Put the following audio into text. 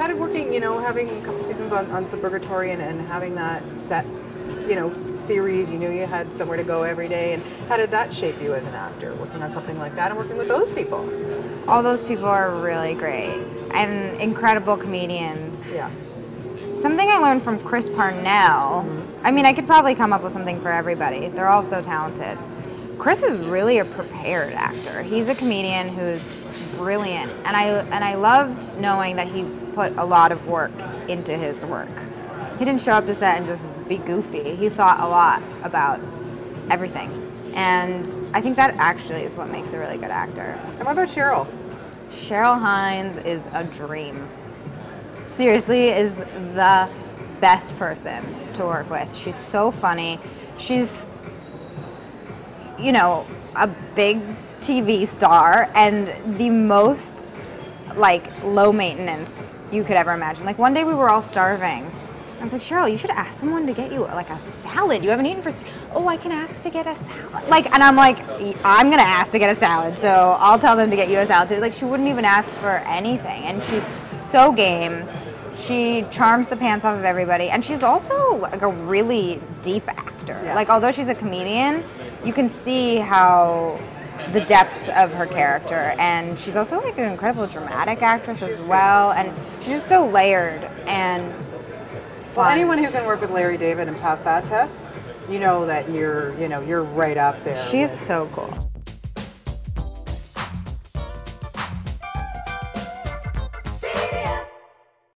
How did working, you know, having a couple seasons on, on Suburgatory and, and having that set, you know, series, you knew you had somewhere to go every day, and how did that shape you as an actor, working on something like that and working with those people? All those people are really great and incredible comedians. Yeah. Something I learned from Chris Parnell, mm-hmm. I mean, I could probably come up with something for everybody. They're all so talented. Chris is really a prepared actor. He's a comedian who's brilliant, and I and I loved knowing that he put a lot of work into his work. He didn't show up to set and just be goofy. He thought a lot about everything, and I think that actually is what makes a really good actor. And what about Cheryl? Cheryl Hines is a dream. Seriously, is the best person to work with. She's so funny. She's, you know, a big TV star and the most like low maintenance you could ever imagine. Like one day we were all starving. I was like, Cheryl, you should ask someone to get you like a salad. You haven't eaten for. Oh, I can ask to get a salad. Like, and I'm like, I'm gonna ask to get a salad, so I'll tell them to get you a salad too. Like, she wouldn't even ask for anything, and she's so game. She charms the pants off of everybody, and she's also like a really deep actor. Yeah. Like, although she's a comedian, you can see how the depth of her character, and she's also like an incredible dramatic actress as well, and she's just so layered and fun. Well, anyone who can work with Larry David and pass that test, you know that you're, you know, you're right up there. She's so cool.